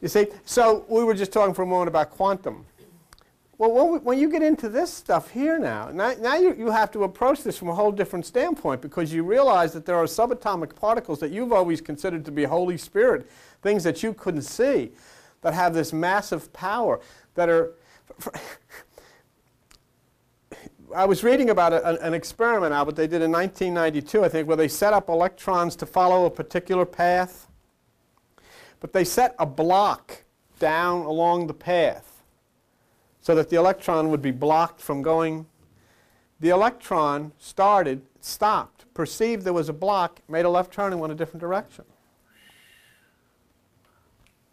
you see? So we were just talking for a moment about quantum. Well, when, we, when you get into this stuff here now, now, now you, you have to approach this from a whole different standpoint because you realize that there are subatomic particles that you've always considered to be Holy Spirit, things that you couldn't see, that have this massive power, that are. I was reading about a, an experiment, Albert, they did in 1992, I think, where they set up electrons to follow a particular path. But they set a block down along the path so that the electron would be blocked from going. The electron started, stopped, perceived there was a block, made a left turn and went a different direction.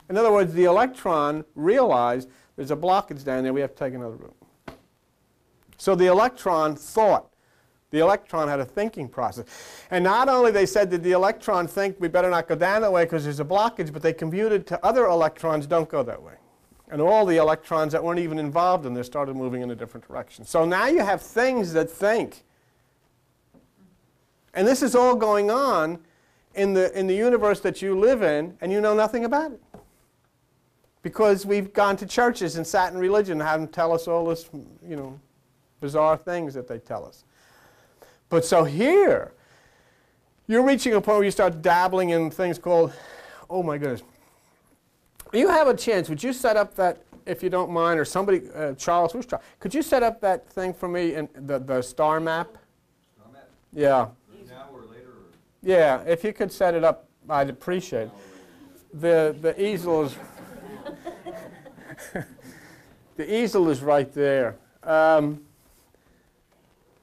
In other words, the electron realized there's a blockage down there, we have to take another route. So the electron thought. The electron had a thinking process. And not only they said did the electron think we better not go down that way because there's a blockage, but they computed to other electrons don't go that way. And all the electrons that weren't even involved in this started moving in a different direction. So now you have things that think. And this is all going on in the, in the universe that you live in, and you know nothing about it. Because we've gone to churches and sat in religion and had them tell us all this, you know, bizarre things that they tell us. But so here, you're reaching a point where you start dabbling in things called, oh my goodness. You have a chance. Would you set up that, if you don't mind, or somebody, uh, Charles, who's Charles? Could you set up that thing for me, in the, the star map? Star map? Yeah. Now or later? Or? Yeah, if you could set it up, I'd appreciate it. The, the easel is, the easel is right there. Um,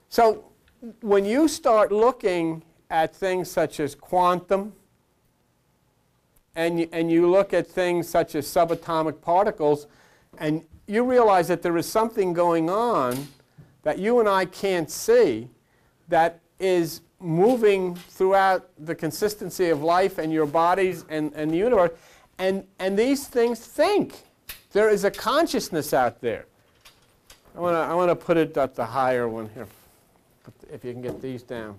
so when you start looking at things such as quantum, and you, and you look at things such as subatomic particles, and you realize that there is something going on that you and I can't see that is moving throughout the consistency of life and your bodies and, and the universe. And, and these things think. There is a consciousness out there. I want to I wanna put it at the higher one here if you can get these down.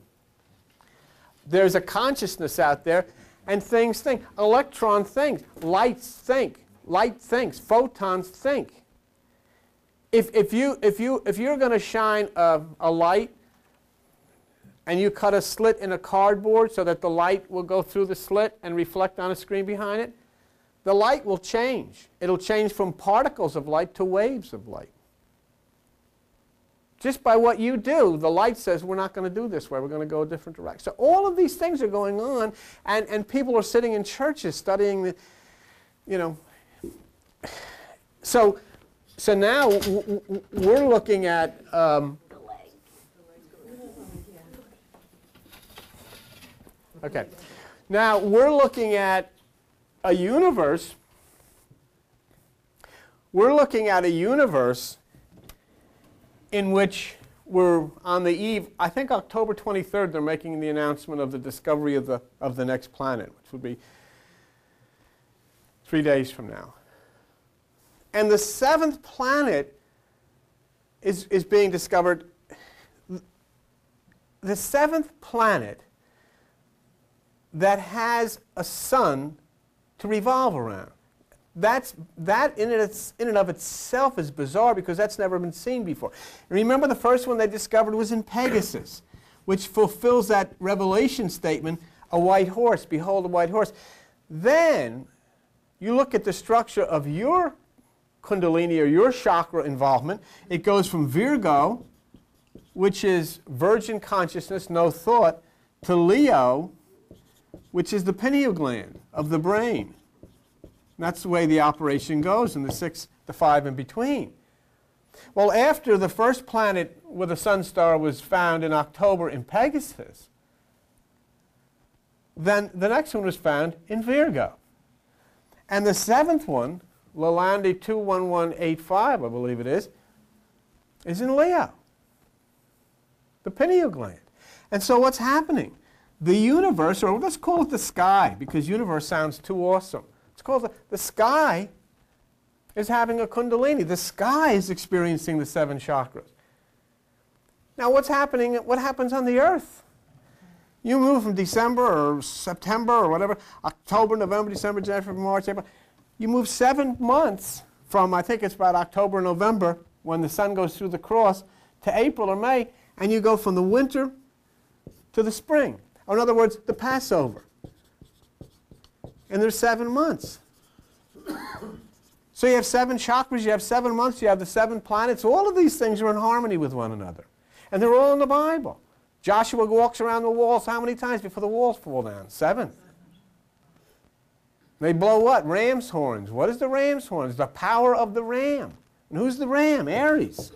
There's a consciousness out there, and things think. Electron thinks. Lights think. Light thinks. Photons think. If, if, you, if, you, if you're going to shine a, a light and you cut a slit in a cardboard so that the light will go through the slit and reflect on a screen behind it, the light will change. It'll change from particles of light to waves of light. Just by what you do, the light says we're not going to do this way, we're going to go a different direction. So all of these things are going on, and, and people are sitting in churches studying the, you know. So, so now we're looking at. Um, okay. Now we're looking at a universe. We're looking at a universe in which we're on the eve, I think October 23rd, they're making the announcement of the discovery of the, of the next planet, which will be three days from now. And the seventh planet is, is being discovered. The seventh planet that has a sun to revolve around that's, that in, it, in and of itself is bizarre because that's never been seen before. remember the first one they discovered was in Pegasus, which fulfills that revelation statement, a white horse, behold a white horse. Then you look at the structure of your kundalini or your chakra involvement. It goes from Virgo, which is virgin consciousness, no thought, to Leo, which is the pineal gland of the brain. That's the way the operation goes, and the six, the five in between. Well, after the first planet with a sun star was found in October in Pegasus, then the next one was found in Virgo. And the seventh one, Lalande 21185, I believe it is, is in Leo, the pineal gland. And so what's happening? The universe, or let's call it the sky, because universe sounds too awesome called the, sky is having a kundalini. The sky is experiencing the seven chakras. Now what's happening, what happens on the earth? You move from December or September or whatever, October, November, December, January, March, April. You move seven months from, I think it's about October, November, when the sun goes through the cross, to April or May, and you go from the winter to the spring. Or in other words, the Passover. And there's seven months. So you have seven chakras, you have seven months, you have the seven planets. All of these things are in harmony with one another. And they're all in the Bible. Joshua walks around the walls how many times before the walls fall down? Seven. They blow what? Ram's horns. What is the ram's horns? The power of the ram. And who's the ram? Aries.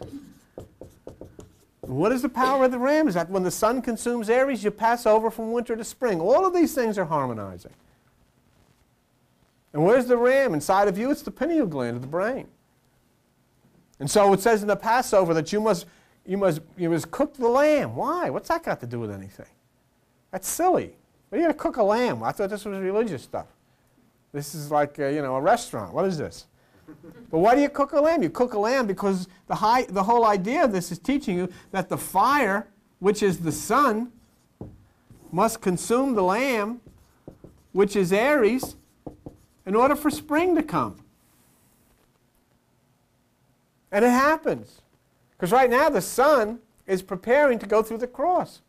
What is the power of the ram? Is that when the sun consumes Aries, you pass over from winter to spring. All of these things are harmonizing. And where's the ram? Inside of you, it's the pineal gland of the brain. And so it says in the Passover that you must, you must, you must cook the lamb. Why? What's that got to do with anything? That's silly. What are you going to cook a lamb? I thought this was religious stuff. This is like, uh, you know, a restaurant. What is this? but why do you cook a lamb? You cook a lamb because the, high, the whole idea of this is teaching you that the fire, which is the sun, must consume the lamb, which is Aries, in order for spring to come. And it happens. Because right now the sun is preparing to go through the cross.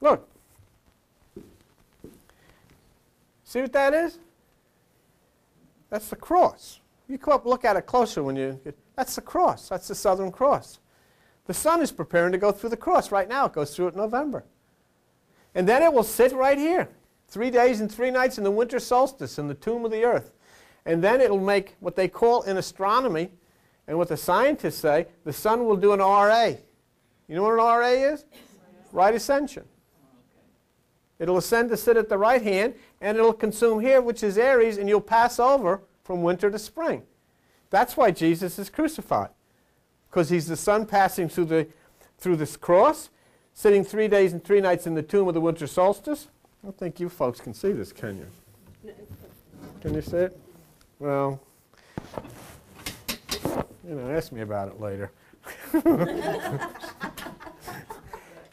Look. See what that is? That's the cross. You come up look at it closer when you that's the cross. That's the Southern Cross. The sun is preparing to go through the cross. Right now it goes through it in November. And then it will sit right here. Three days and three nights in the winter solstice in the tomb of the earth. And then it'll make what they call in astronomy, and what the scientists say, the sun will do an RA. You know what an RA is? Right ascension. It'll ascend to sit at the right hand, and it'll consume here, which is Aries, and you'll pass over from winter to spring. That's why Jesus is crucified, because he's the sun passing through, the, through this cross, sitting three days and three nights in the tomb of the winter solstice. I don't think you folks can see this, can you? Can you see it? Well, you know, ask me about it later.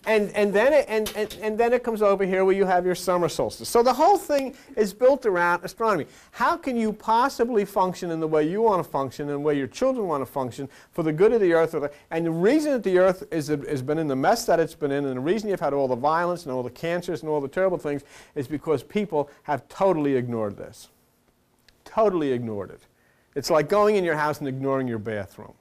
and, and, then it, and, and, and then it comes over here where you have your summer solstice. So the whole thing is built around astronomy. How can you possibly function in the way you want to function and the way your children want to function for the good of the earth? And the reason that the earth is, has been in the mess that it's been in, and the reason you've had all the violence and all the cancers and all the terrible things, is because people have totally ignored this. Totally ignored it. It's like going in your house and ignoring your bathroom.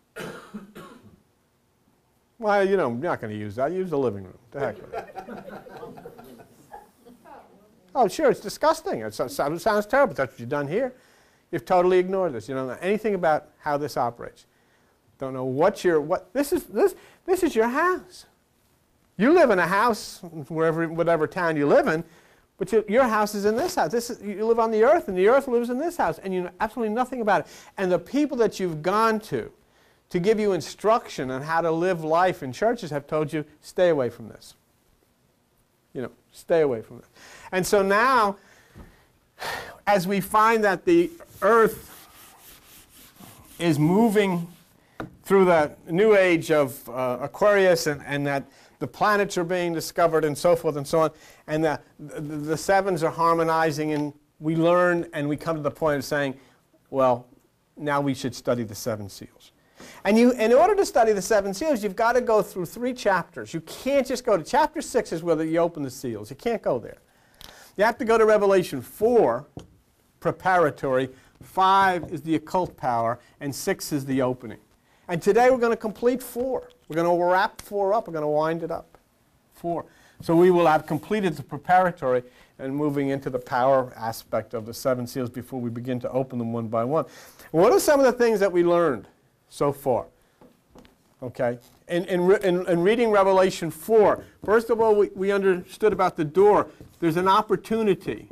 Well, you know, I'm not going to use that. Use the living room. The heck with it. oh, sure, it's disgusting. It sounds, sounds terrible. That's what you've done here. You've totally ignored this. You don't know anything about how this operates. Don't know what your what this is this this is your house. You live in a house wherever whatever town you live in, but you, your house is in this house. This is, you live on the earth, and the earth lives in this house, and you know absolutely nothing about it. And the people that you've gone to to give you instruction on how to live life in churches have told you, stay away from this. You know, stay away from this. And so now, as we find that the earth is moving through the new age of uh, Aquarius and, and that the planets are being discovered and so forth and so on, and the, the, the sevens are harmonizing, and we learn and we come to the point of saying, well, now we should study the seven seals. And you, in order to study the seven seals, you've got to go through three chapters. You can't just go to chapter six is where you open the seals. You can't go there. You have to go to Revelation 4, preparatory. Five is the occult power, and six is the opening. And today we're going to complete four. We're going to wrap four up. We're going to wind it up. Four. So we will have completed the preparatory and moving into the power aspect of the seven seals before we begin to open them one by one. What are some of the things that we learned? So far. Okay? In, in, in, in, reading Revelation 4, first of all, we, we understood about the door. There's an opportunity.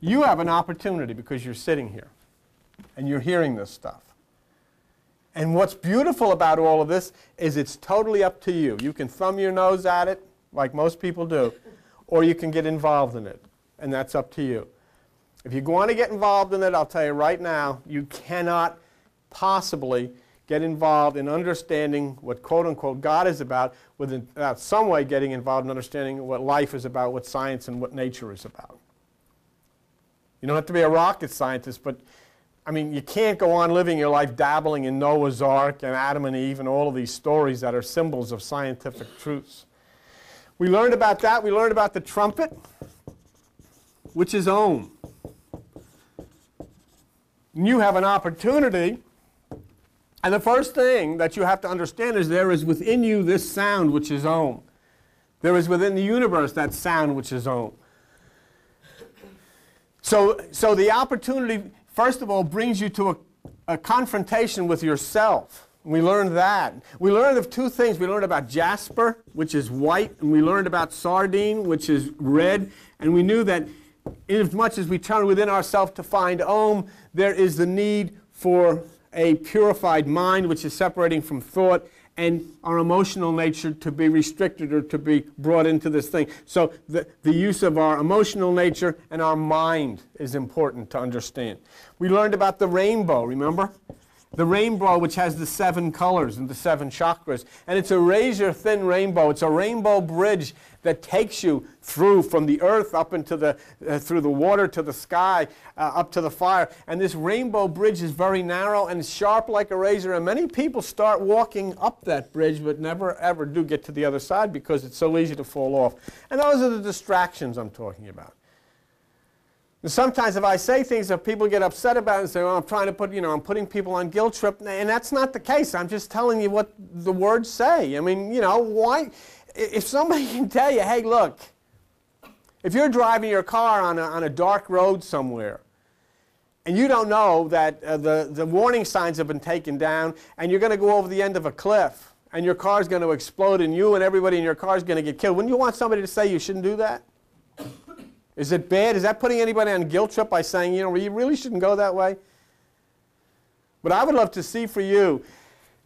You have an opportunity because you're sitting here and you're hearing this stuff. And what's beautiful about all of this is it's totally up to you. You can thumb your nose at it, like most people do, or you can get involved in it, and that's up to you. If you want to get involved in it, I'll tell you right now, you cannot possibly get involved in understanding what quote unquote God is about, without uh, some way getting involved in understanding what life is about, what science and what nature is about. You don't have to be a rocket scientist, but I mean, you can't go on living your life dabbling in Noah's Ark and Adam and Eve and all of these stories that are symbols of scientific truths. We learned about that. We learned about the trumpet, which is Om. You have an opportunity, and the first thing that you have to understand is there is within you this sound, which is Om. There is within the universe that sound, which is Om. So, so the opportunity first of all, brings you to a, a confrontation with yourself. We learned that. We learned of two things. We learned about jasper, which is white, and we learned about sardine, which is red. And we knew that as much as we turn within ourselves to find Om, there is the need for a purified mind, which is separating from thought, and our emotional nature to be restricted or to be brought into this thing. So the, the use of our emotional nature and our mind is important to understand. We learned about the rainbow, remember? The rainbow, which has the seven colors and the seven chakras. And it's a razor thin rainbow. It's a rainbow bridge that takes you through from the earth up into the, uh, through the water to the sky, uh, up to the fire. And this rainbow bridge is very narrow and sharp like a razor. And many people start walking up that bridge, but never ever do get to the other side because it's so easy to fall off. And those are the distractions I'm talking about. Sometimes if I say things that people get upset about and say, well, I'm trying to put, you know, I'm putting people on guilt trip, and that's not the case. I'm just telling you what the words say. I mean, you know, why, if somebody can tell you, hey, look, if you're driving your car on a, on a dark road somewhere, and you don't know that uh, the, the warning signs have been taken down, and you're going to go over the end of a cliff, and your car's going to explode, and you and everybody in your car is going to get killed, wouldn't you want somebody to say you shouldn't do that? Is it bad? Is that putting anybody on guilt trip by saying, you know, you really shouldn't go that way? But I would love to see for you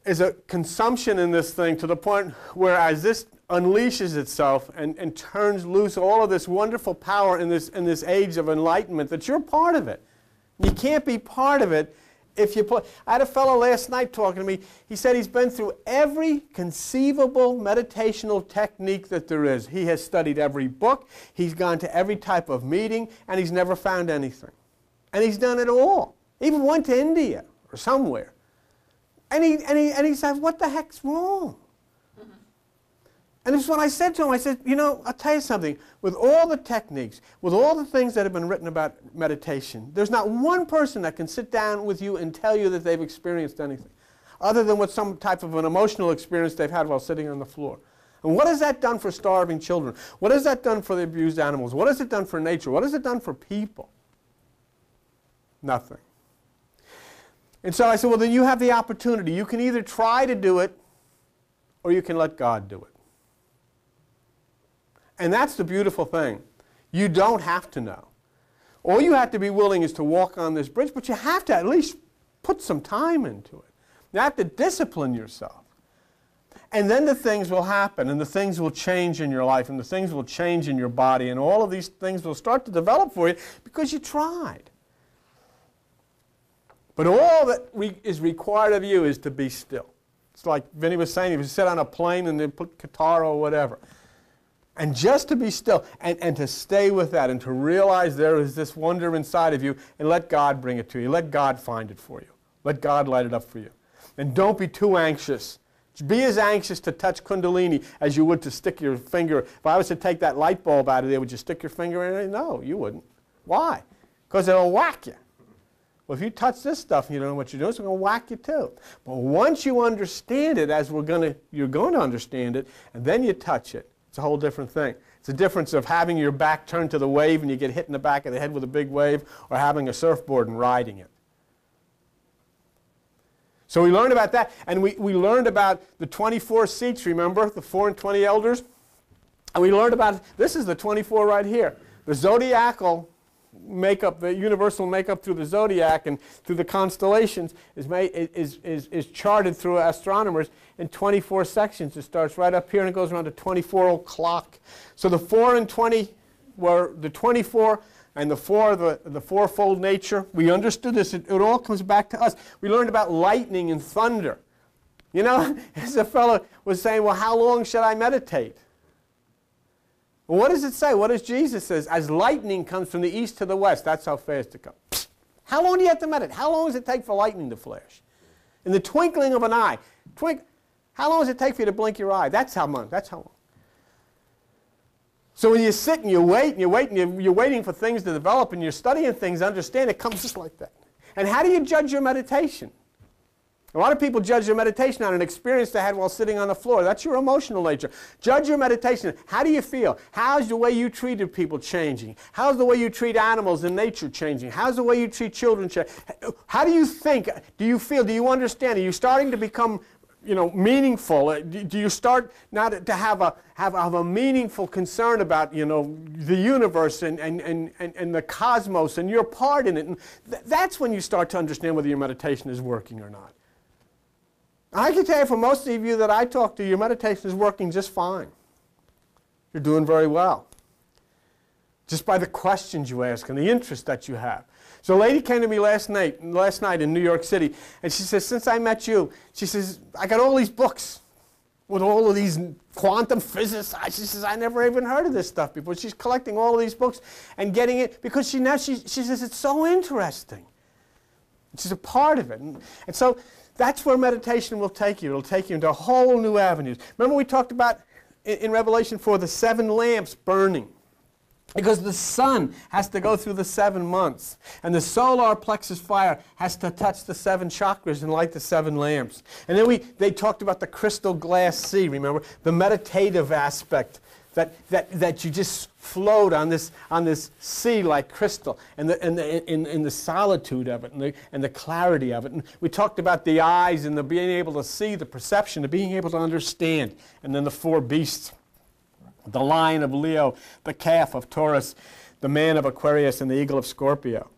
is a consumption in this thing to the point where as this unleashes itself and, and turns loose all of this wonderful power in this, in this age of enlightenment, that you're part of it. You can't be part of it if you play. I had a fellow last night talking to me. He said he's been through every conceivable meditational technique that there is. He has studied every book, he's gone to every type of meeting, and he's never found anything. And he's done it all. Even went to India or somewhere. And he, and he, and he said, What the heck's wrong? And this is what I said to him. I said, you know, I'll tell you something. With all the techniques, with all the things that have been written about meditation, there's not one person that can sit down with you and tell you that they've experienced anything, other than what some type of an emotional experience they've had while sitting on the floor. And what has that done for starving children? What has that done for the abused animals? What has it done for nature? What has it done for people? Nothing. And so I said, well, then you have the opportunity. You can either try to do it or you can let God do it. And that's the beautiful thing. You don't have to know. All you have to be willing is to walk on this bridge, but you have to at least put some time into it. You have to discipline yourself. And then the things will happen, and the things will change in your life, and the things will change in your body, and all of these things will start to develop for you because you tried. But all that re- is required of you is to be still. It's like Vinny was saying, if you sit on a plane and they put guitar or whatever, and just to be still and, and to stay with that and to realize there is this wonder inside of you and let God bring it to you. Let God find it for you. Let God light it up for you. And don't be too anxious. Be as anxious to touch Kundalini as you would to stick your finger. If I was to take that light bulb out of there, would you stick your finger in it? No, you wouldn't. Why? Because it'll whack you. Well, if you touch this stuff and you don't know what you're doing, it's going to whack you too. But once you understand it, as we're going to, you're going to understand it, and then you touch it, it's a whole different thing. It's a difference of having your back turned to the wave and you get hit in the back of the head with a big wave or having a surfboard and riding it. So we learned about that, and we, we learned about the 24 seats, remember, the 4 and 20 elders? And we learned about, this is the 24 right here. The zodiacal makeup, the universal makeup through the zodiac and through the constellations is, made, is, is, is charted through astronomers in 24 sections. It starts right up here and it goes around to 24 o'clock. So the 4 and 20 were the 24 and the four, the, the fourfold nature. We understood this. It, it all comes back to us. We learned about lightning and thunder. You know, as a fellow was saying, well, how long should I meditate? Well, what does it say? What does Jesus says? As lightning comes from the east to the west, that's how fast it comes. How long do you have to meditate? How long does it take for lightning to flash? In the twinkling of an eye. Twink, how long does it take for you to blink your eye? That's how long. That's how long. So when you sit and you wait and you wait and you're waiting for things to develop and you're studying things, understand it comes just like that. And how do you judge your meditation? A lot of people judge their meditation on an experience they had while sitting on the floor. That's your emotional nature. Judge your meditation. How do you feel? How's the way you treated people changing? How's the way you treat animals in nature changing? How's the way you treat children changing? How do you think? Do you feel? Do you understand? Are you starting to become you know, meaningful? Uh, do you start not to have a, have, have a meaningful concern about, you know, the universe and, and, and, and, the cosmos and your part in it? And th that's when you start to understand whether your meditation is working or not. I can tell you for most of you that I talk to, your meditation is working just fine. You're doing very well. Just by the questions you ask and the interest that you have. So a lady came to me last night, last night in New York City, and she says, since I met you, she says, I got all these books with all of these quantum physicists. She says, I never even heard of this stuff before. She's collecting all of these books and getting it because she now she, she says it's so interesting. She's a part of it. And, and so that's where meditation will take you. It'll take you into whole new avenues. Remember we talked about in, in Revelation 4 the seven lamps burning. Because the sun has to go through the seven months. And the solar plexus fire has to touch the seven chakras and light the seven lamps. And then we, they talked about the crystal glass sea, remember? The meditative aspect that, that, that you just float on this, on this sea like crystal and the, and the, in, in the solitude of it and the, and the clarity of it. And we talked about the eyes and the being able to see, the perception, the being able to understand. And then the four beasts the lion of Leo, the calf of Taurus, the man of Aquarius, and the eagle of Scorpio.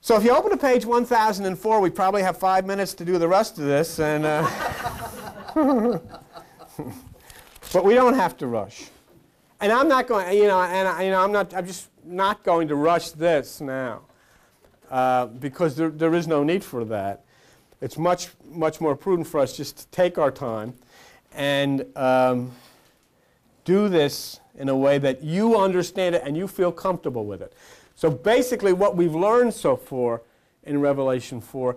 So if you open to page 1004, we probably have five minutes to do the rest of this, and uh, but we don't have to rush. And I'm not going, you know, and I, you know, I'm not, I'm just not going to rush this now uh, because there, there is no need for that. It's much, much more prudent for us just to take our time and. Um, do this in a way that you understand it and you feel comfortable with it. So basically, what we've learned so far in Revelation 4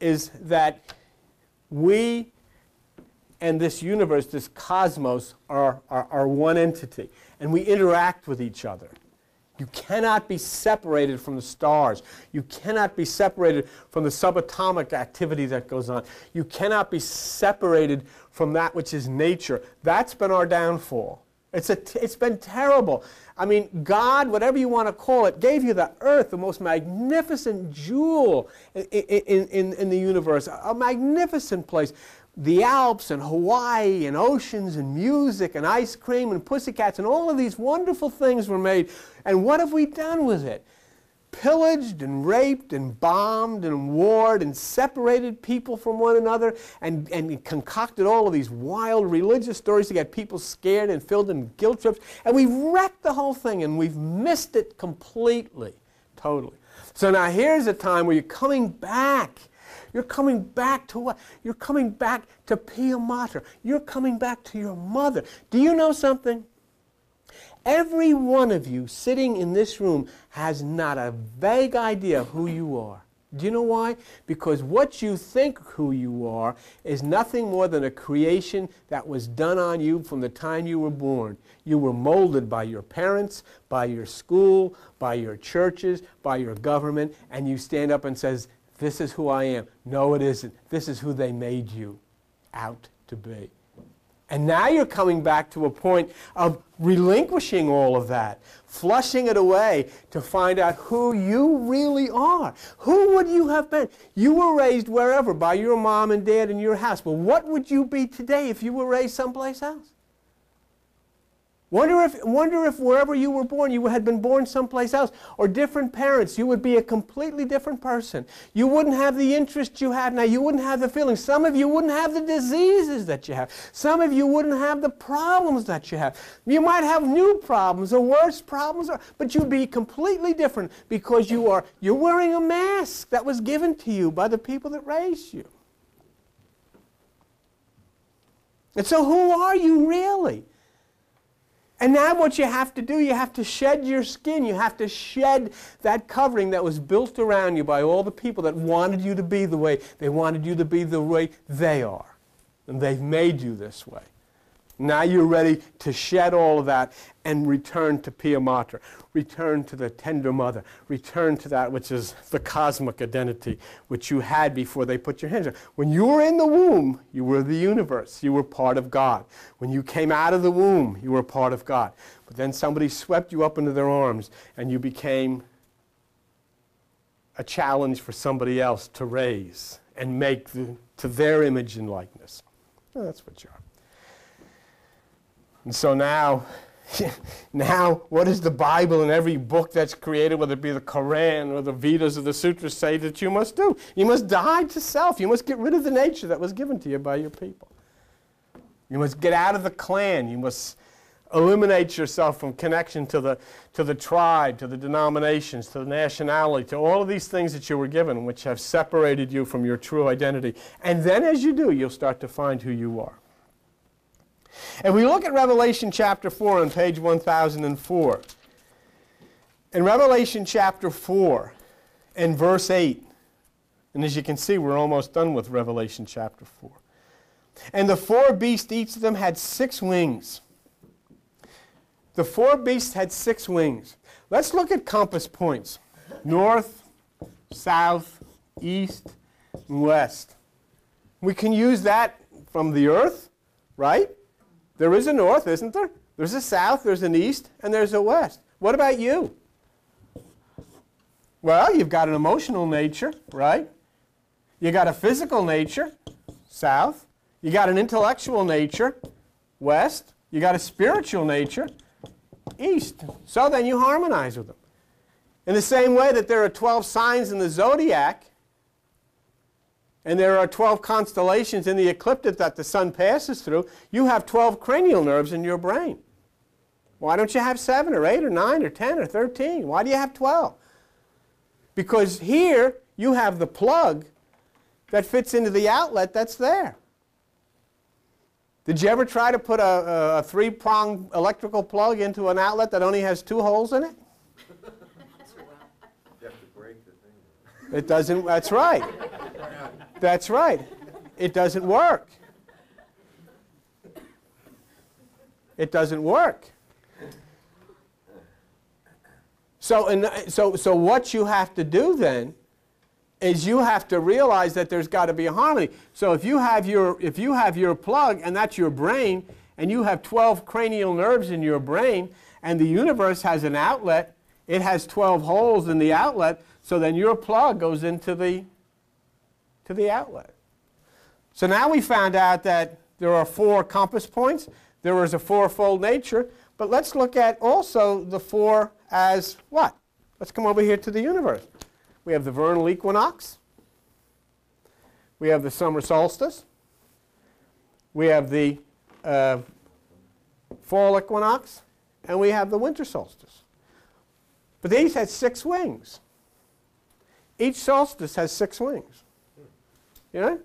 is that we and this universe, this cosmos, are, are, are one entity, and we interact with each other. You cannot be separated from the stars. You cannot be separated from the subatomic activity that goes on. You cannot be separated from that which is nature. That's been our downfall. It's, a t- it's been terrible. I mean, God, whatever you want to call it, gave you the earth, the most magnificent jewel in, in, in, in the universe, a magnificent place. The Alps and Hawaii and oceans and music and ice cream and pussycats and all of these wonderful things were made. And what have we done with it? pillaged and raped and bombed and warred and separated people from one another and, and concocted all of these wild religious stories to get people scared and filled in guilt trips. And we've wrecked the whole thing and we've missed it completely, totally. So now here's a time where you're coming back. You're coming back to what? You're coming back to Pia Mater. You're coming back to your mother. Do you know something? Every one of you sitting in this room has not a vague idea of who you are. Do you know why? Because what you think who you are is nothing more than a creation that was done on you from the time you were born. You were molded by your parents, by your school, by your churches, by your government, and you stand up and says, "This is who I am." No, it isn't. This is who they made you out to be. And now you're coming back to a point of relinquishing all of that, flushing it away to find out who you really are. Who would you have been? You were raised wherever by your mom and dad in your house. But what would you be today if you were raised someplace else? Wonder if, wonder if wherever you were born, you had been born someplace else, or different parents, you would be a completely different person. You wouldn't have the interest you have now. You wouldn't have the feelings. Some of you wouldn't have the diseases that you have. Some of you wouldn't have the problems that you have. You might have new problems or worse problems, but you'd be completely different because you are you're wearing a mask that was given to you by the people that raised you. And so, who are you really? And now, what you have to do, you have to shed your skin. You have to shed that covering that was built around you by all the people that wanted you to be the way they wanted you to be the way they are. And they've made you this way. Now you're ready to shed all of that and return to Pia Mater, return to the tender mother, return to that which is the cosmic identity which you had before they put your hands on. When you were in the womb, you were the universe. You were part of God. When you came out of the womb, you were part of God. But then somebody swept you up into their arms and you became a challenge for somebody else to raise and make the, to their image and likeness. Well, that's what you are. And so now, now, what does the Bible and every book that's created, whether it be the Koran or the Vedas or the Sutras, say that you must do? You must die to self. You must get rid of the nature that was given to you by your people. You must get out of the clan. You must eliminate yourself from connection to the, to the tribe, to the denominations, to the nationality, to all of these things that you were given, which have separated you from your true identity. And then, as you do, you'll start to find who you are. And we look at Revelation chapter 4 on page 1004. In Revelation chapter 4 and verse 8, and as you can see, we're almost done with Revelation chapter 4. And the four beasts, each of them had six wings. The four beasts had six wings. Let's look at compass points north, south, east, and west. We can use that from the earth, right? There is a north, isn't there? There's a south, there's an east, and there's a west. What about you? Well, you've got an emotional nature, right? You got a physical nature, south. You got an intellectual nature, west. You got a spiritual nature, east. So then you harmonize with them. In the same way that there are 12 signs in the zodiac, and there are 12 constellations in the ecliptic that the sun passes through, you have 12 cranial nerves in your brain. Why don't you have 7 or 8 or 9 or 10 or 13? Why do you have 12? Because here you have the plug that fits into the outlet that's there. Did you ever try to put a, a three prong electrical plug into an outlet that only has two holes in it? You have to break the thing. It doesn't, that's right. That's right. It doesn't work. It doesn't work. So, and, so, so what you have to do then is you have to realize that there's got to be a harmony. So if you have your if you have your plug and that's your brain and you have 12 cranial nerves in your brain and the universe has an outlet, it has 12 holes in the outlet, so then your plug goes into the to the outlet. So now we found out that there are four compass points. There is a fourfold nature. But let's look at also the four as what? Let's come over here to the universe. We have the vernal equinox. We have the summer solstice. We have the uh, fall equinox. And we have the winter solstice. But these had six wings. Each solstice has six wings. Know?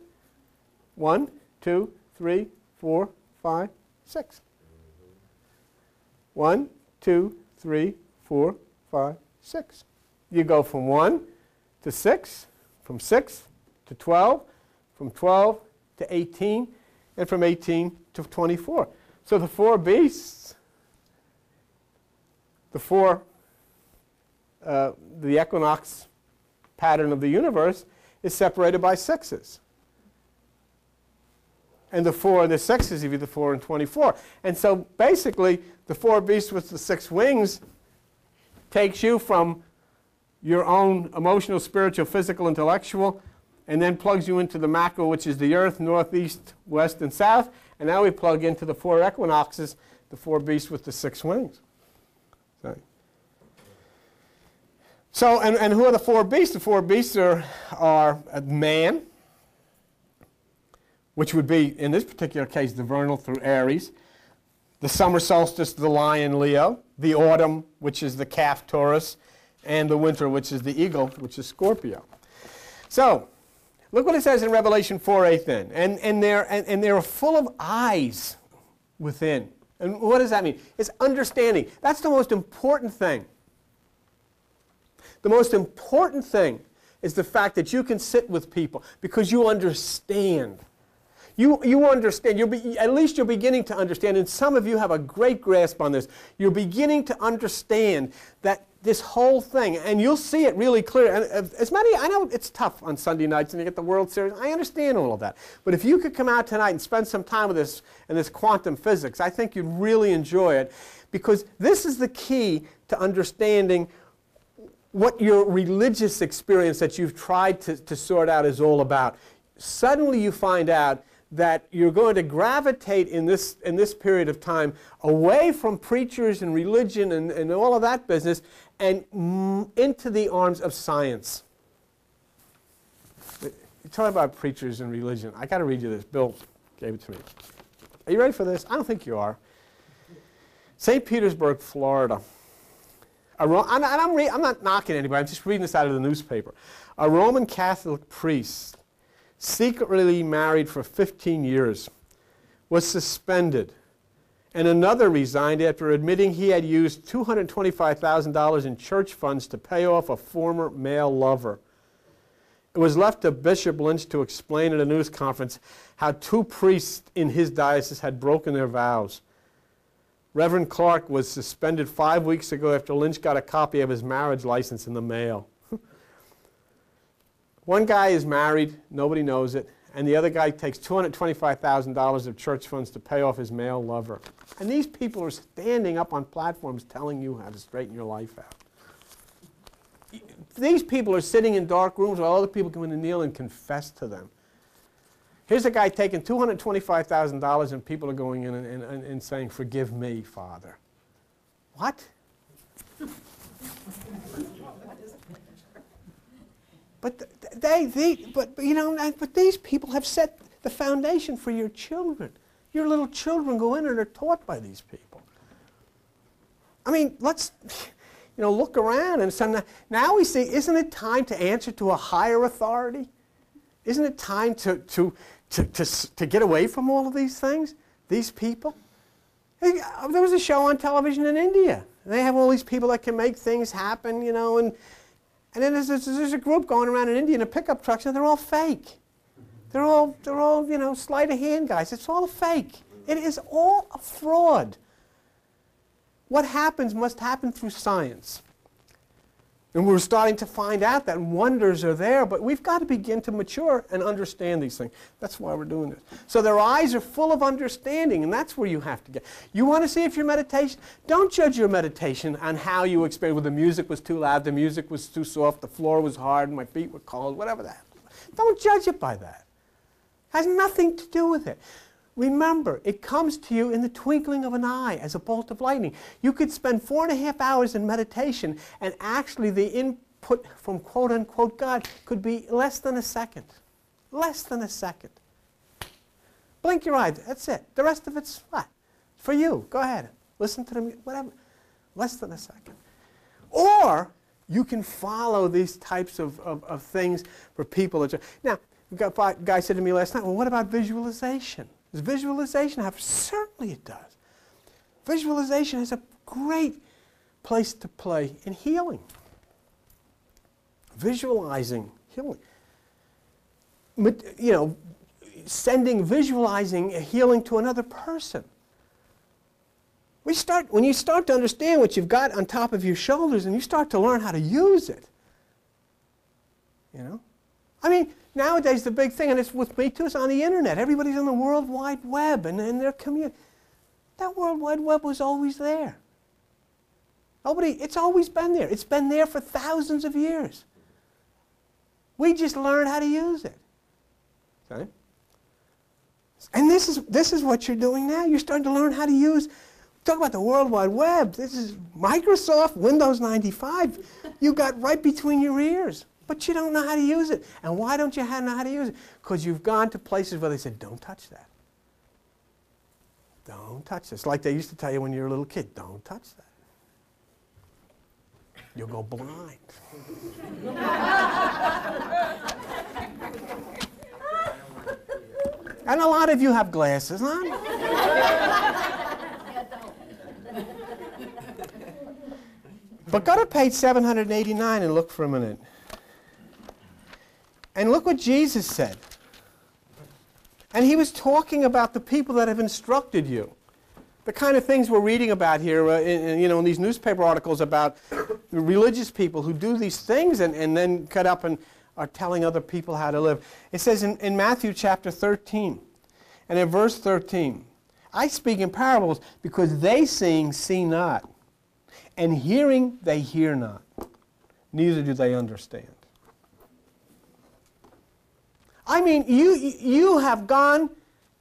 One, two, three, four, five, six. One, two, three, four, five, six. You go from one to six, from six to 12, from 12 to 18, and from 18 to 24. So the four beasts, the four, uh, the equinox pattern of the universe is separated by sixes. And the four, and the sixes give you the 4 and 24. And so basically, the four beasts with the six wings takes you from your own emotional, spiritual, physical, intellectual, and then plugs you into the macro, which is the earth, northeast, west, and south. And now we plug into the four equinoxes, the four beasts with the six wings. So, so and, and who are the four beasts? The four beasts are, are man, which would be, in this particular case, the vernal through Aries, the summer solstice, the lion, Leo, the autumn, which is the calf, Taurus, and the winter, which is the eagle, which is Scorpio. So, Look what it says in Revelation 4 8 then. And, and, they're, and, and they're full of eyes within. And what does that mean? It's understanding. That's the most important thing. The most important thing is the fact that you can sit with people because you understand. You, you understand, you'll be, at least you're beginning to understand, and some of you have a great grasp on this. You're beginning to understand that this whole thing, and you'll see it really clear. And uh, as many, I know it's tough on Sunday nights and you get the World Series. I understand all of that. But if you could come out tonight and spend some time with this and this quantum physics, I think you'd really enjoy it because this is the key to understanding what your religious experience that you've tried to, to sort out is all about. Suddenly you find out that you're going to gravitate in this, in this period of time away from preachers and religion and, and all of that business and into the arms of science. You're talking about preachers and religion. I got to read you this. Bill gave it to me. Are you ready for this? I don't think you are. St. Petersburg, Florida. Ro- and I'm, re- I'm not knocking anybody, I'm just reading this out of the newspaper. A Roman Catholic priest, secretly married for 15 years, was suspended and another resigned after admitting he had used $225,000 in church funds to pay off a former male lover. It was left to Bishop Lynch to explain at a news conference how two priests in his diocese had broken their vows. Reverend Clark was suspended five weeks ago after Lynch got a copy of his marriage license in the mail. One guy is married, nobody knows it and the other guy takes $225,000 of church funds to pay off his male lover. And these people are standing up on platforms telling you how to straighten your life out. These people are sitting in dark rooms while other people come in and kneel and confess to them. Here's a guy taking $225,000 and people are going in and, and, and saying, Forgive me, Father. What? But they, they but you know, but these people have set the foundation for your children. Your little children go in and are taught by these people. I mean, let's, you know, look around and so now we see, isn't it time to answer to a higher authority? Isn't it time to, to, to, to, to get away from all of these things, these people? Uh, there was a show on television in India. They have all these people that can make things happen, you know, and and then there's, there's, a group going around in India in a pickup truck, and they're all fake. They're all, they're all, you know, sleight of hand guys. It's all fake. It is all a fraud. What happens must happen through science. And we're starting to find out that wonders are there, but we've got to begin to mature and understand these things. That's why we're doing this. So their eyes are full of understanding, and that's where you have to get. You want to see if your meditation, don't judge your meditation on how you experience, well, the music was too loud, the music was too soft, the floor was hard, my feet were cold, whatever that. Don't judge it by that. It has nothing to do with it. Remember, it comes to you in the twinkling of an eye as a bolt of lightning. You could spend four and a half hours in meditation, and actually, the input from quote unquote God could be less than a second. Less than a second. Blink your eyes, that's it. The rest of it's what? For you. Go ahead. Listen to them, whatever. Less than a second. Or you can follow these types of, of, of things for people. Now, a guy said to me last night, well, what about visualization? Does visualization have? Certainly it does. Visualization is a great place to play in healing. Visualizing healing. You know, sending, visualizing healing to another person. We start, when you start to understand what you've got on top of your shoulders and you start to learn how to use it, you know? I mean, Nowadays, the big thing, and it's with me too, is on the internet. Everybody's on the World Wide Web and their community. That World Wide Web was always there. Nobody, it's always been there. It's been there for thousands of years. We just learned how to use it. Okay? And this is, this is what you're doing now. You're starting to learn how to use, talk about the World Wide Web. This is Microsoft, Windows 95. You got right between your ears. But you don't know how to use it. And why don't you know how to use it? Because you've gone to places where they said, don't touch that. Don't touch this. Like they used to tell you when you were a little kid, don't touch that. You'll go blind. And a lot of you have glasses on. but go to page 789 and look for a minute. And look what Jesus said. And he was talking about the people that have instructed you. The kind of things we're reading about here, uh, in, you know, in these newspaper articles about religious people who do these things and, and then cut up and are telling other people how to live. It says in, in Matthew chapter 13, and in verse 13, I speak in parables because they seeing see not, and hearing they hear not, neither do they understand. I mean, you, you have gone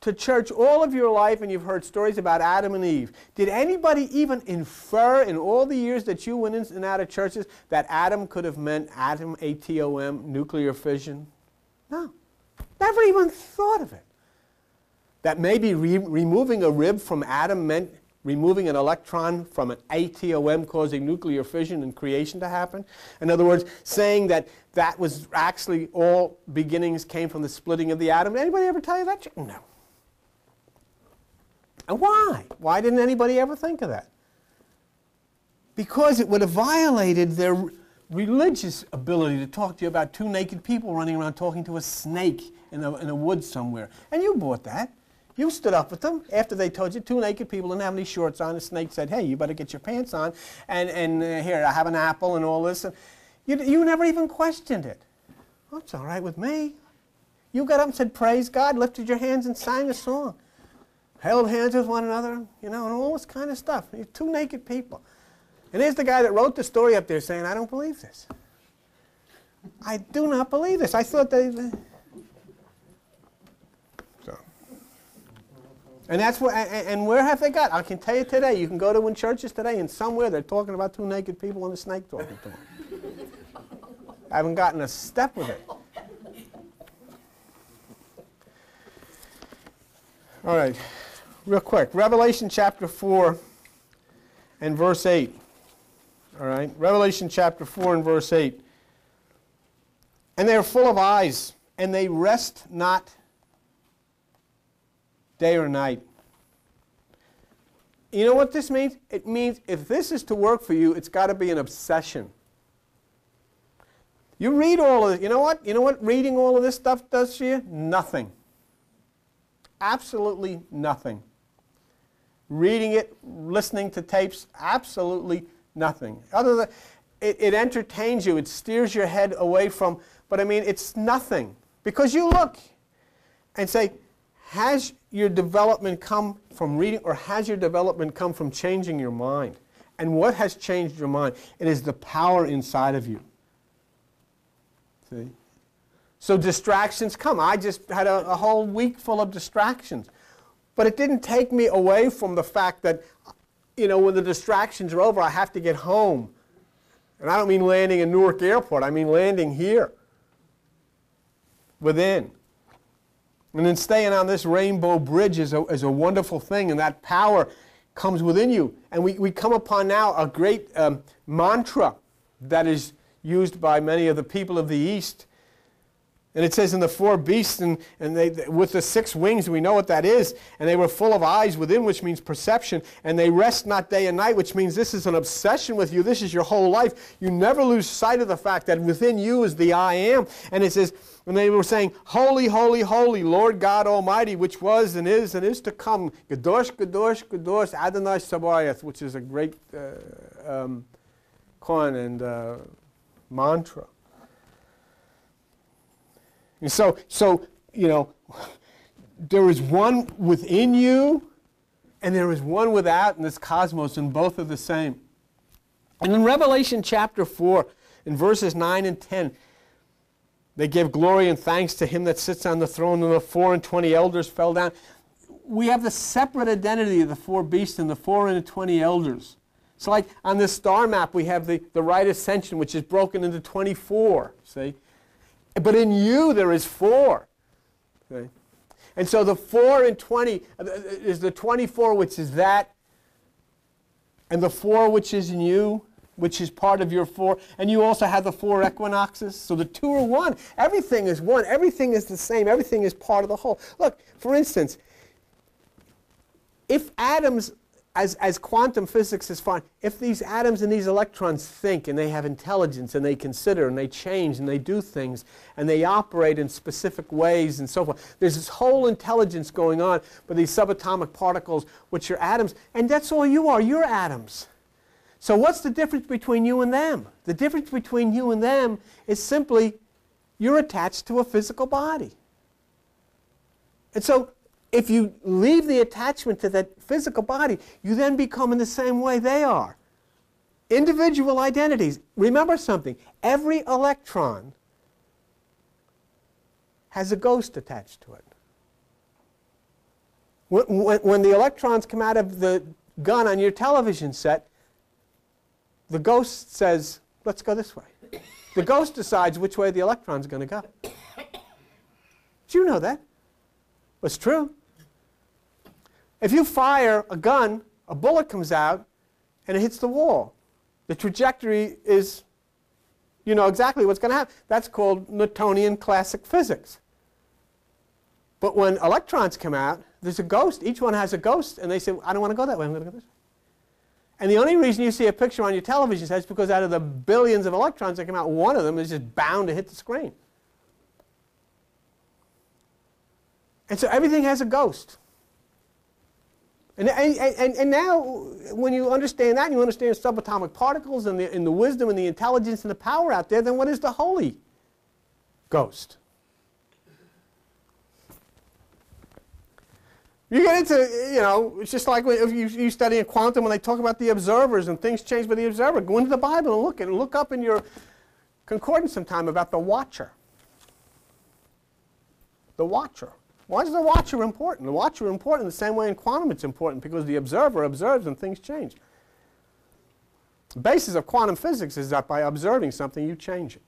to church all of your life and you've heard stories about Adam and Eve. Did anybody even infer in all the years that you went in and out of churches that Adam could have meant atom, A-T-O-M, nuclear fission? No. Never even thought of it. That maybe re removing a rib from Adam meant removing an electron from an ATOM causing nuclear fission and creation to happen. In other words, saying that that was actually all beginnings came from the splitting of the atom. Did Anybody ever tell you that? No. And why? Why didn't anybody ever think of that? Because it would have violated their religious ability to talk to you about two naked people running around talking to a snake in a, in a wood somewhere. And you bought that. You stood up with them after they told you two naked people didn't have any shorts on. The snake said, hey, you better get your pants on. And, and uh, here, I have an apple and all this. And you, you never even questioned it. Well, all right with me. You got up and said, praise God, lifted your hands and sang a song. Held hands with one another, you know, and all this kind of stuff. You're two naked people. And here's the guy that wrote the story up there saying, I don't believe this. I do not believe this. I thought they... And that's where, and where have they got? I can tell you today, you can go to in churches today, and somewhere they're talking about two naked people and a snake talking to them. I haven't gotten a step with it. All right, real quick. Revelation chapter 4 and verse 8. All right, Revelation chapter 4 and verse 8. And they are full of eyes, and they rest not day or night. You know what this means? It means if this is to work for you, it's got to be an obsession. You read all of it. You know what? You know what reading all of this stuff does for you? Nothing. Absolutely nothing. Reading it, listening to tapes, absolutely nothing. Other than it, it entertains you, it steers your head away from, but I mean, it's nothing. Because you look and say, has your development come from reading or has your development come from changing your mind? And what has changed your mind? It is the power inside of you. See? So distractions come. I just had a, a whole week full of distractions. But it didn't take me away from the fact that, you know, when the distractions are over, I have to get home. And I don't mean landing in Newark Airport, I mean landing here, within. And then staying on this rainbow bridge is a, is a wonderful thing, and that power comes within you. And we, we come upon now a great um, mantra that is used by many of the people of the East. And it says in the four beasts, and, and they, with the six wings, we know what that is. And they were full of eyes within, which means perception. And they rest not day and night, which means this is an obsession with you. This is your whole life. You never lose sight of the fact that within you is the I am. And it says, and they were saying, Holy, holy, holy, Lord God Almighty, which was and is and is to come. Kadosh, Kadosh, Kadosh, Adonai Sabaoth, which is a great uh, um, koan and uh, mantra. And so, so, you know, there is one within you and there is one without in this cosmos, and both are the same. And in Revelation chapter 4, in verses 9 and 10, they give glory and thanks to him that sits on the throne, and the four and twenty elders fell down. We have the separate identity of the four beasts and the four and twenty elders. So, like on this star map, we have the, the right ascension, which is broken into 24. See? But in you, there is four. Okay? And so the 4 and 20 uh, uh, is the 24, which is that, and the 4, which is in you, which is part of your four, and you also have the four equinoxes. So the two are one. Everything is one. Everything is the same. Everything is part of the whole. Look, for instance, if atoms, as, as quantum physics is fine, if these atoms and these electrons think and they have intelligence and they consider and they change and they do things and they operate in specific ways and so forth, there's this whole intelligence going on with these subatomic particles, which are atoms, and that's all you are. You're atoms. So, what's the difference between you and them? The difference between you and them is simply you're attached to a physical body. And so, if you leave the attachment to that physical body, you then become in the same way they are. Individual identities. Remember something every electron has a ghost attached to it. When, when, when the electrons come out of the gun on your television set, the ghost says, let's go this way. The ghost decides which way the electron's going to go. Did you know that? It's true. If you fire a gun, a bullet comes out and it hits the wall. The trajectory is, you know exactly what's going to happen. That's called Newtonian classic physics. But when electrons come out, there's a ghost. Each one has a ghost, and they say, I don't want to go that way, I'm going to go this way. And the only reason you see a picture on your television set is because out of the billions of electrons that come out, one of them is just bound to hit the screen. And so everything has a ghost. And, and, and, and now, when you understand that, and you understand subatomic particles and the, and the wisdom and the intelligence and the power out there, then what is the Holy Ghost? You get into, you know, it's just like if you, you study in quantum when they talk about the observers and things change by the observer. Go into the Bible and look and look up in your concordance sometime about the watcher. The watcher. Why is the watcher important? The watcher important the same way in quantum it's important because the observer observes and things change. The basis of quantum physics is that by observing something, you change it.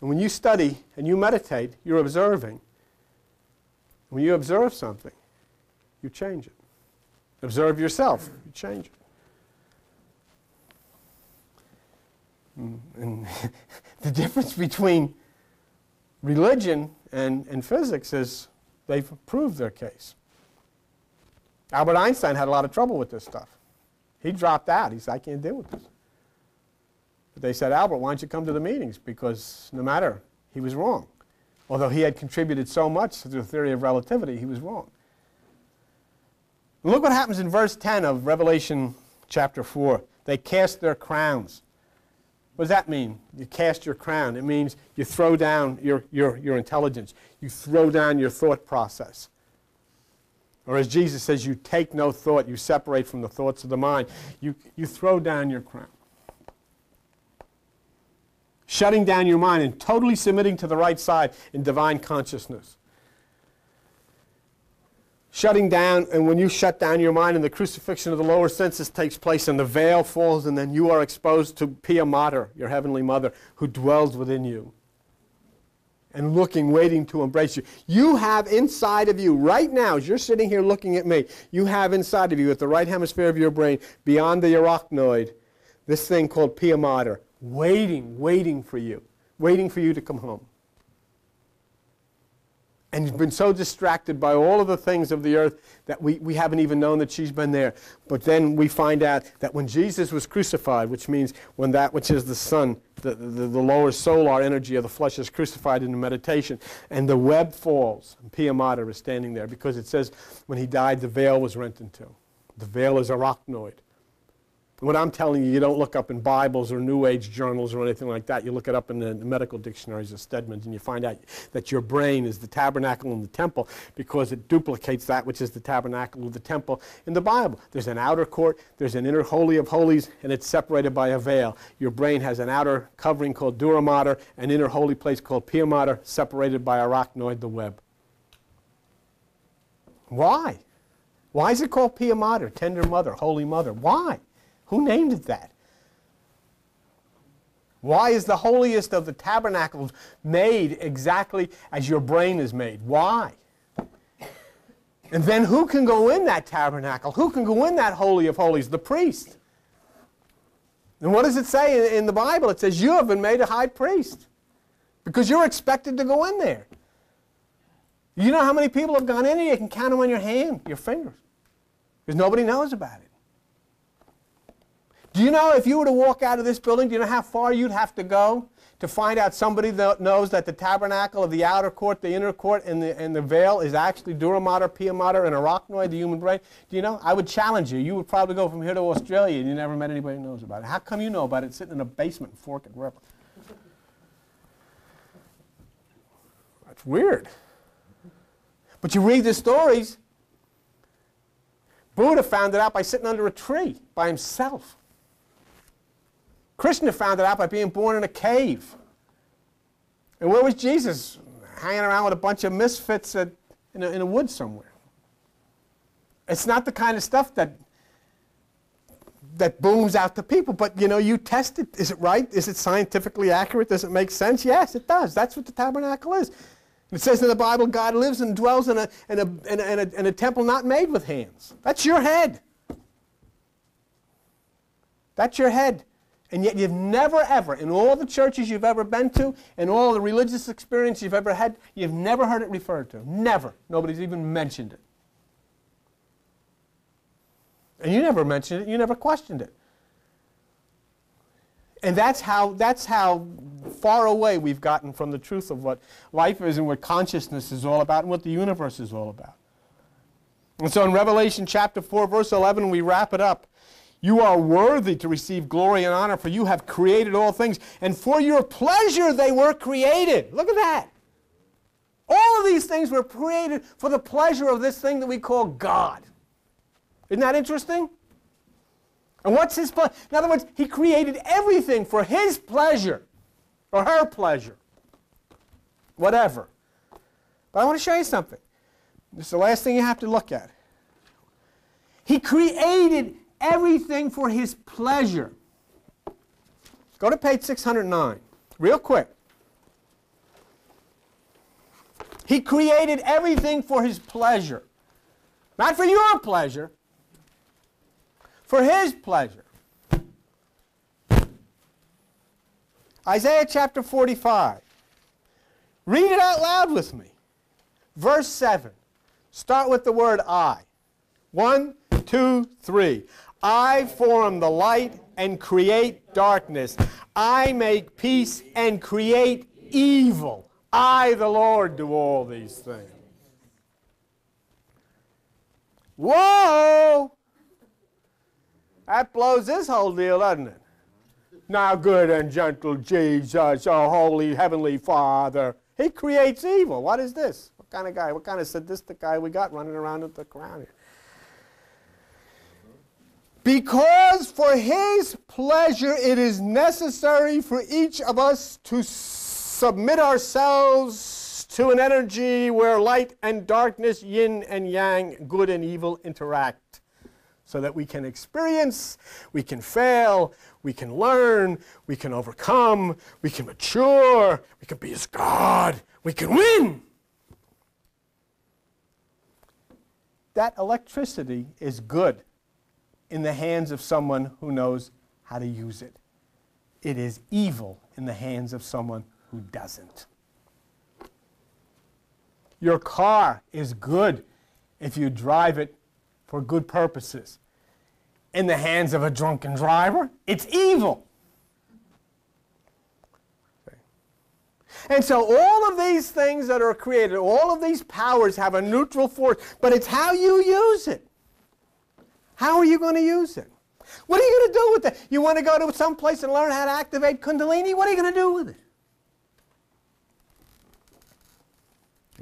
And when you study and you meditate, you're observing. When you observe something, you change it. Observe yourself, you change it. Mm, and the difference between religion and, and physics is they've proved their case. Albert Einstein had a lot of trouble with this stuff. He dropped out. He said, I can't deal with this. But they said, Albert, why don't you come to the meetings? Because no matter, he was wrong. Although he had contributed so much to the theory of relativity, he was wrong. look what happens in verse 10 of Revelation chapter 4. They cast their crowns. What does that mean? You cast your crown. It means you throw down your, your, your intelligence, you throw down your thought process. Or as Jesus says, you take no thought, you separate from the thoughts of the mind. You, you throw down your crown shutting down your mind and totally submitting to the right side in divine consciousness. Shutting down, and when you shut down your mind and the crucifixion of the lower senses takes place and the veil falls, and then you are exposed to Pia Mater, your heavenly mother, who dwells within you and looking, waiting to embrace you. You have inside of you, right now, as you're sitting here looking at me, you have inside of you, at the right hemisphere of your brain, beyond the arachnoid, this thing called Pia Mater, waiting, waiting for you, waiting for you to come home. And you've been so distracted by all of the things of the earth that we, we haven't even known that she's been there. But then we find out that when Jesus was crucified, which means when that which is the sun, the, the, the lower solar energy of the flesh is crucified in meditation, and the web falls, and Pia Mater is standing there because it says when he died, the veil was rent in two. The veil is arachnoid. What I'm telling you, you don't look up in Bibles or New Age journals or anything like that. You look it up in the medical dictionaries of Stedman's and you find out that your brain is the tabernacle in the temple because it duplicates that which is the tabernacle of the temple in the Bible. There's an outer court, there's an inner holy of holies, and it's separated by a veil. Your brain has an outer covering called dura mater, an inner holy place called pia mater, separated by arachnoid, the web. Why? Why is it called pia mater, tender mother, holy mother? Why? Who named it that? Why is the holiest of the tabernacles made exactly as your brain is made? Why? And then who can go in that tabernacle? Who can go in that Holy of Holies? The priest. And what does it say in, the Bible? It says, You have been made a high priest because you're expected to go in there. You know how many people have gone in there? You can count them on your hand, your fingers, because nobody knows about it. Do you know if you were to walk out of this building, do you know how far you'd have to go to find out somebody that knows that the tabernacle of the outer court, the inner court, and the, and the veil is actually Dura Mater, Pia Mater, and Arachnoid, the human brain? Do you know? I would challenge you. You would probably go from here to Australia and you never met anybody who knows about it. How come you know about it sitting in a basement in Forked River? That's weird. But you read the stories. Buddha found it out by sitting under a tree by himself. Krishna found it out by being born in a cave. And where was Jesus? Hanging around with a bunch of misfits at, in, a, in a woods somewhere. It's not the kind of stuff that that booms out to people, but you know, you test it. Is it right? Is it scientifically accurate? Does it make sense? Yes, it does. That's what the tabernacle is. It says in the Bible, God lives and dwells in a, in a, in a, in a, in a temple not made with hands. That's your head. That's your head. And yet you've never ever, in all the churches you've ever been to, in all the religious experience you've ever had, you've never heard it referred to. Never. Nobody's even mentioned it. And you never mentioned it, you never questioned it. And that's how, that's how far away we've gotten from the truth of what life is and what consciousness is all about and what the universe is all about. And so in Revelation chapter 4, verse 11, we wrap it up. You are worthy to receive glory and honor, for you have created all things, and for your pleasure they were created. Look at that. All of these things were created for the pleasure of this thing that we call God. Isn't that interesting? And what's his pleasure? In other words, he created everything for his pleasure or her pleasure. Whatever. But I want to show you something. This is the last thing you have to look at. He created everything for his pleasure. Go to page 609, real quick. He created everything for his pleasure. Not for your pleasure, for his pleasure. Isaiah chapter 45. Read it out loud with me. Verse 7. Start with the word I. One, two, three. I form the light and create darkness. I make peace and create evil. I, the Lord, do all these things. Whoa! That blows this whole deal, doesn't it? Now, good and gentle Jesus, our holy heavenly Father, he creates evil. What is this? What kind of guy? What kind of sadistic guy we got running around at the ground here? Because for his pleasure it is necessary for each of us to submit ourselves to an energy where light and darkness, yin and yang, good and evil interact. So that we can experience, we can fail, we can learn, we can overcome, we can mature, we can be as God, we can win. That electricity is good in the hands of someone who knows how to use it. It is evil in the hands of someone who doesn't. Your car is good if you drive it for good purposes. In the hands of a drunken driver, it's evil. And so all of these things that are created, all of these powers have a neutral force, but it's how you use it. How are you going to use it? What are you going to do with it? You want to go to some place and learn how to activate Kundalini? What are you going to do with it?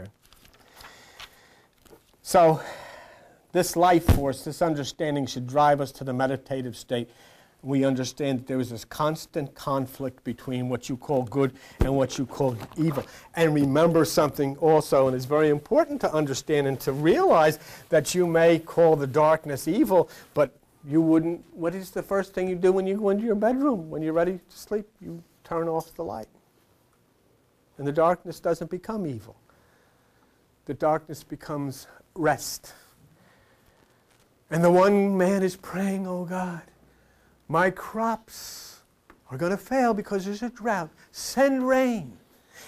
Okay. So, this life force, this understanding should drive us to the meditative state we understand that there is this constant conflict between what you call good and what you call evil. And remember something also, and it's very important to understand and to realize that you may call the darkness evil, but you wouldn't. What is the first thing you do when you go into your bedroom? When you're ready to sleep, you turn off the light. And the darkness doesn't become evil. the darkness becomes rest. And the one man is praying, Oh God, my crops are going to fail because there's a drought. Send rain.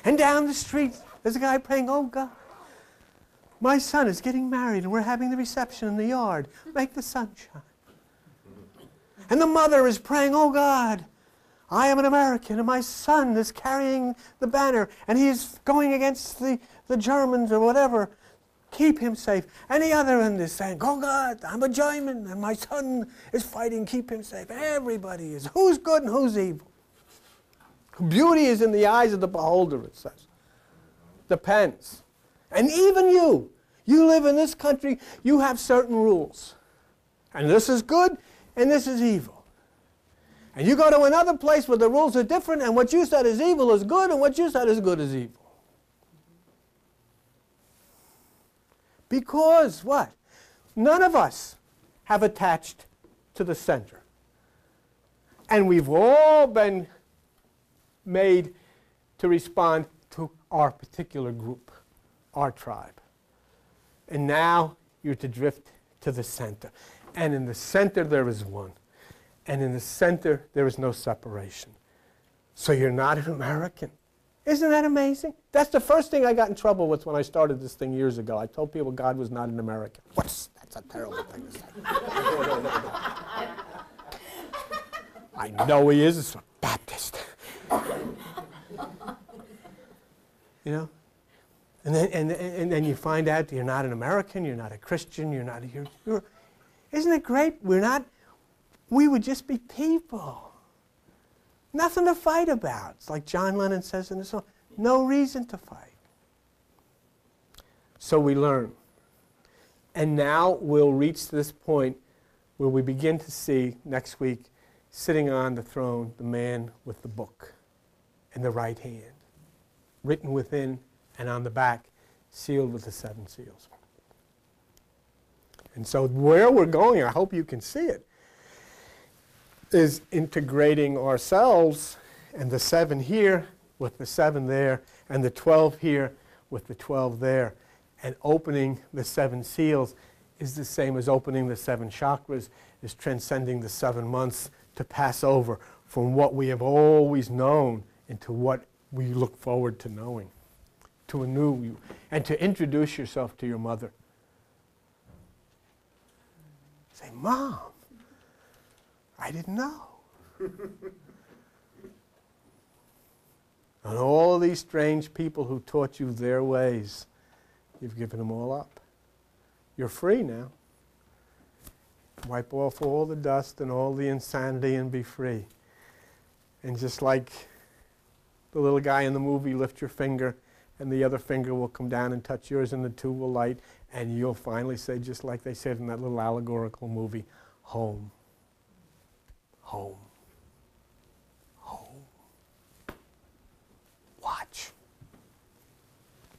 And down the street, there's a guy praying, Oh God, my son is getting married and we're having the reception in the yard. Make the sun shine. And the mother is praying, Oh God, I am an American and my son is carrying the banner and he's going against the, the Germans or whatever. Keep him safe. Any other end is saying, Oh God, I'm a German and my son is fighting, keep him safe. Everybody is. Who's good and who's evil? Beauty is in the eyes of the beholder, it says. Depends. And even you, you live in this country, you have certain rules. And this is good and this is evil. And you go to another place where the rules are different, and what you said is evil is good, and what you said is good is evil. Because what? None of us have attached to the center. And we've all been made to respond to our particular group, our tribe. And now you're to drift to the center. And in the center, there is one. And in the center, there is no separation. So you're not an American. Isn't that amazing? That's the first thing I got in trouble with when I started this thing years ago. I told people God was not an American. What's that's a terrible thing to say. I know he is a Baptist. you know? And then, and, and then you find out you're not an American, you're not a Christian, you're not a, you're, you're, isn't it great? We're not, we would just be people. Nothing to fight about. It's like John Lennon says in the song no reason to fight. So we learn. And now we'll reach this point where we begin to see next week sitting on the throne the man with the book in the right hand, written within and on the back, sealed with the seven seals. And so, where we're going, I hope you can see it, is integrating ourselves and the seven here with the seven there, and the 12 here with the 12 there. And opening the seven seals is the same as opening the seven chakras, is transcending the seven months to pass over from what we have always known into what we look forward to knowing, to a new you, and to introduce yourself to your mother. Say, Mom, I didn't know. and all these strange people who taught you their ways, you've given them all up. You're free now. Wipe off all the dust and all the insanity and be free. And just like the little guy in the movie, lift your finger and the other finger will come down and touch yours and the two will light and you'll finally say, just like they said in that little allegorical movie, home. Home. Home. Watch.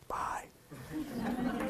Bye.